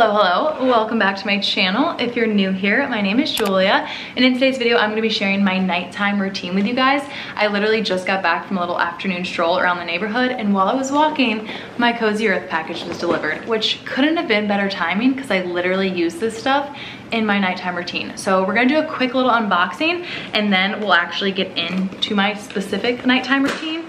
Hello, hello. Welcome back to my channel. If you're new here, my name is Julia, and in today's video, I'm gonna be sharing my nighttime routine with you guys. I literally just got back from a little afternoon stroll around the neighborhood, and while I was walking, my Cozy Earth package was delivered, which couldn't have been better timing because I literally use this stuff in my nighttime routine. So we're gonna do a quick little unboxing, and then we'll actually get into my specific nighttime routine.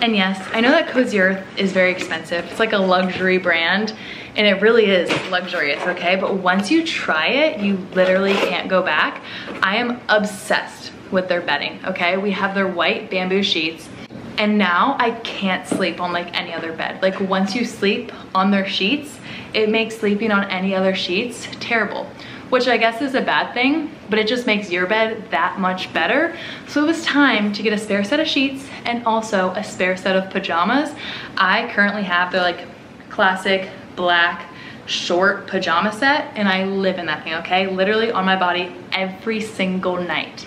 And yes, I know that Cozy Earth is very expensive. It's like a luxury brand and it really is luxurious, okay? But once you try it, you literally can't go back. I am obsessed with their bedding, okay? We have their white bamboo sheets and now I can't sleep on like any other bed. Like once you sleep on their sheets, it makes sleeping on any other sheets terrible which I guess is a bad thing, but it just makes your bed that much better. So it was time to get a spare set of sheets and also a spare set of pajamas. I currently have the like classic black short pajama set and I live in that thing, okay? Literally on my body every single night.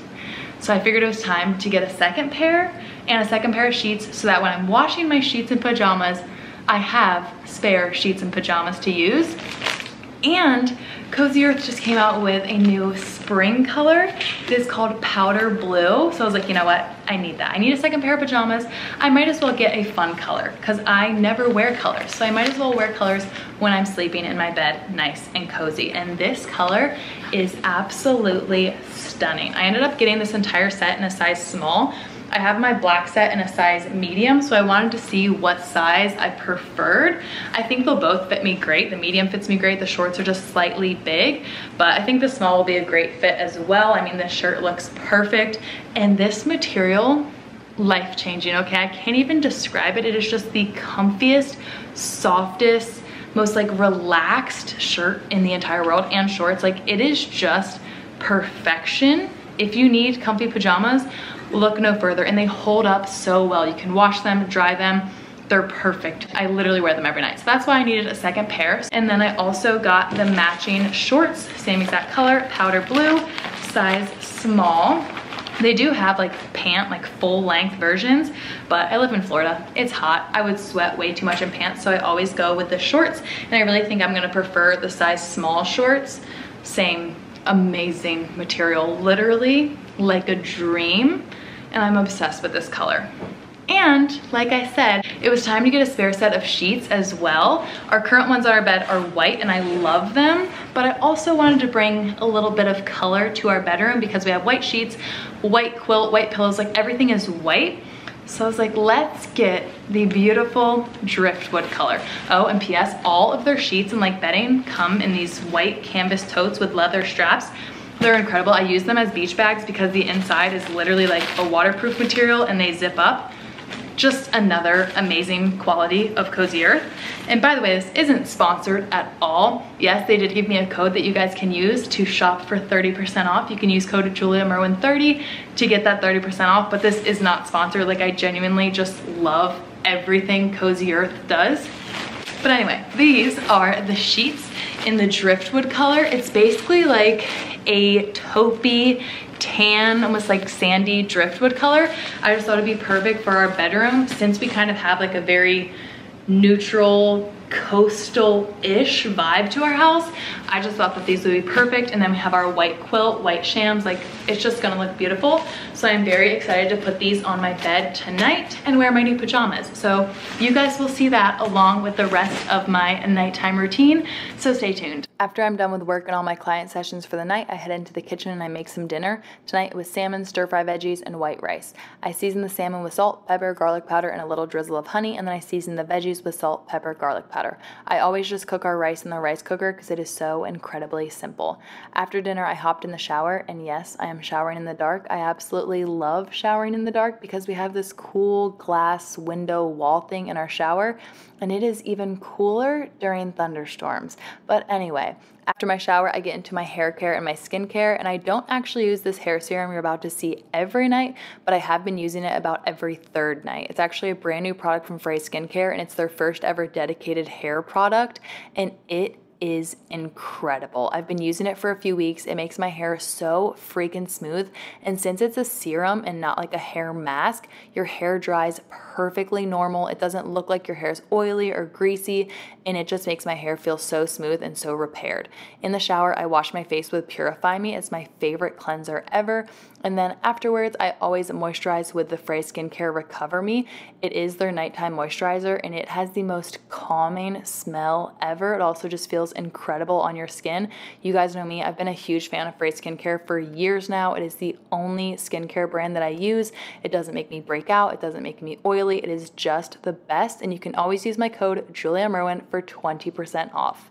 So I figured it was time to get a second pair and a second pair of sheets so that when I'm washing my sheets and pajamas, I have spare sheets and pajamas to use. And Cozy Earth just came out with a new spring color. It is called Powder Blue. So I was like, you know what? I need that. I need a second pair of pajamas. I might as well get a fun color because I never wear colors. So I might as well wear colors when I'm sleeping in my bed nice and cozy. And this color is absolutely stunning. I ended up getting this entire set in a size small I have my black set in a size medium, so I wanted to see what size I preferred. I think they'll both fit me great. The medium fits me great, the shorts are just slightly big, but I think the small will be a great fit as well. I mean, this shirt looks perfect, and this material, life-changing, okay? I can't even describe it. It is just the comfiest, softest, most like relaxed shirt in the entire world and shorts. Like it is just perfection. If you need comfy pajamas, look no further and they hold up so well. You can wash them, dry them, they're perfect. I literally wear them every night. So that's why I needed a second pair. And then I also got the matching shorts, same exact color, powder blue, size small. They do have like pant, like full length versions, but I live in Florida. It's hot. I would sweat way too much in pants, so I always go with the shorts. And I really think I'm gonna prefer the size small shorts. Same amazing material, literally like a dream and I'm obsessed with this color. And like I said, it was time to get a spare set of sheets as well. Our current ones on our bed are white and I love them, but I also wanted to bring a little bit of color to our bedroom because we have white sheets, white quilt, white pillows, like everything is white. So I was like, let's get the beautiful driftwood color. Oh, and P.S., all of their sheets and like bedding come in these white canvas totes with leather straps. They're incredible. I use them as beach bags because the inside is literally like a waterproof material and they zip up. Just another amazing quality of Cozy Earth. And by the way, this isn't sponsored at all. Yes, they did give me a code that you guys can use to shop for 30% off. You can use code JuliaMerwin30 to get that 30% off, but this is not sponsored. Like I genuinely just love everything Cozy Earth does. But anyway, these are the sheets in the driftwood color. It's basically like a taupey tan, almost like sandy driftwood color. I just thought it'd be perfect for our bedroom since we kind of have like a very neutral coastal-ish vibe to our house. I just thought that these would be perfect. And then we have our white quilt, white shams, like it's just gonna look beautiful. So I'm very excited to put these on my bed tonight and wear my new pajamas. So you guys will see that along with the rest of my nighttime routine. So stay tuned. After I'm done with work and all my client sessions for the night, I head into the kitchen and I make some dinner. Tonight it was salmon, stir-fry veggies, and white rice. I season the salmon with salt, pepper, garlic powder, and a little drizzle of honey, and then I season the veggies with salt, pepper, garlic powder. I always just cook our rice in the rice cooker because it is so incredibly simple. After dinner, I hopped in the shower, and yes, I am showering in the dark. I absolutely love showering in the dark because we have this cool glass window wall thing in our shower, and it is even cooler during thunderstorms. But anyway, after my shower, I get into my hair care and my skincare, and I don't actually use this hair serum you're about to see every night, but I have been using it about every third night. It's actually a brand new product from FRÉ Skincare, and it's their first ever dedicated hair product, and it is incredible. I've been using it for a few weeks. It makes my hair so freaking smooth. And since it's a serum and not like a hair mask, your hair dries perfectly normal. It doesn't look like your hair is oily or greasy, and it just makes my hair feel so smooth and so repaired. In the shower, I wash my face with Purify Me. It's my favorite cleanser ever. And then afterwards, I always moisturize with the FRÉ Skincare Recover Me. It is their nighttime moisturizer and it has the most calming smell ever. It also just feels incredible on your skin. You guys know me, I've been a huge fan of FRÉ Skincare for years now. It is the only skincare brand that I use. It doesn't make me break out, it doesn't make me oily. It is just the best. And you can always use my code Julia Merwin for 20% off.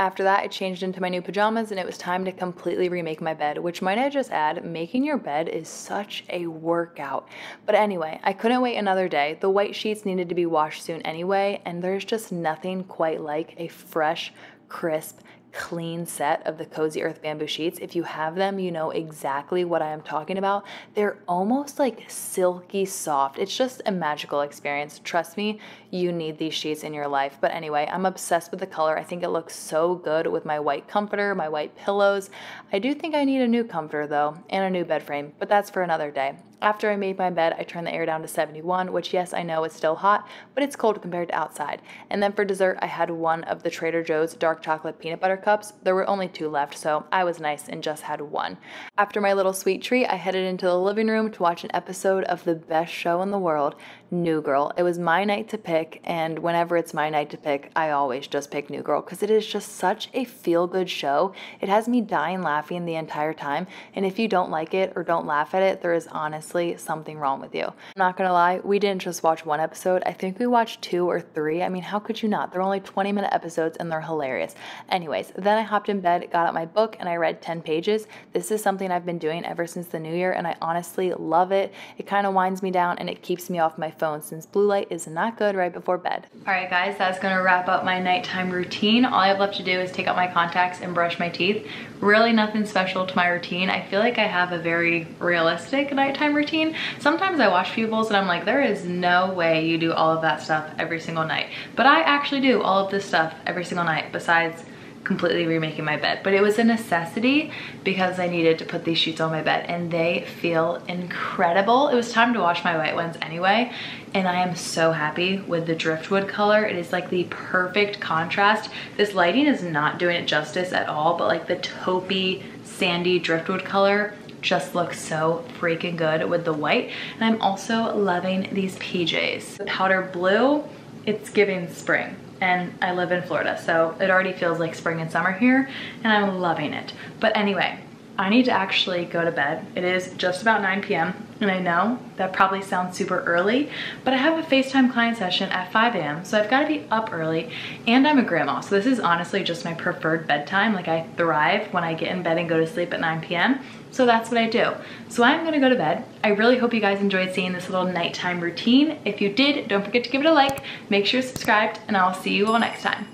After that, I changed into my new pajamas and it was time to completely remake my bed, which might I just add, making your bed is such a workout. But anyway, I couldn't wait another day. The white sheets needed to be washed soon anyway, and there's just nothing quite like a fresh, crisp, clean set of the Cozy Earth bamboo sheets. If you have them, you know exactly what I am talking about. They're almost like silky soft. It's just a magical experience. Trust me, you need these sheets in your life. But anyway, I'm obsessed with the color. I think it looks so good with my white comforter, my white pillows. I do think I need a new comforter though, and a new bed frame, but that's for another day. After I made my bed, I turned the air down to 71, which yes, I know is still hot, but it's cold compared to outside. And then for dessert, I had one of the Trader Joe's dark chocolate peanut butter cups. There were only two left, so I was nice and just had one. After my little sweet treat, I headed into the living room to watch an episode of the best show in the world, New Girl. It was my night to pick, and whenever it's my night to pick, I always just pick New Girl because it is just such a feel good show. It has me dying laughing the entire time, and if you don't like it or don't laugh at it, there is honestly something wrong with you. I'm not gonna lie, we didn't just watch one episode. I think we watched two or three. I mean, how could you not? They're only 20 minute episodes and they're hilarious. Anyways, then I hopped in bed, got out my book, and I read 10 pages. This is something I've been doing ever since the new year, and I honestly love it. It kind of winds me down and it keeps me off my phone since blue light is not good right before bed. All right, guys, that's gonna wrap up my nighttime routine. All I have left to do is take out my contacts and brush my teeth. Really nothing special to my routine. I feel like I have a very realistic nighttime routine routine. Sometimes I watch people's and I'm like, there is no way you do all of that stuff every single night. But I actually do all of this stuff every single night besides completely remaking my bed. But it was a necessity because I needed to put these sheets on my bed and they feel incredible. It was time to wash my white ones anyway. And I am so happy with the driftwood color. It is like the perfect contrast. This lighting is not doing it justice at all, but like the taupey, sandy driftwood color just looks so freaking good with the white. And I'm also loving these PJs. The powder blue, it's giving spring and I live in Florida, so it already feels like spring and summer here, and I'm loving it. But anyway, I need to actually go to bed. It is just about 9 p.m. and I know that probably sounds super early, but I have a FaceTime client session at 5 a.m. so I've got to be up early and I'm a grandma. So this is honestly just my preferred bedtime. Like I thrive when I get in bed and go to sleep at 9 p.m. So that's what I do. So I'm gonna go to bed. I really hope you guys enjoyed seeing this little nighttime routine. If you did, don't forget to give it a like, make sure you're subscribed, and I'll see you all next time.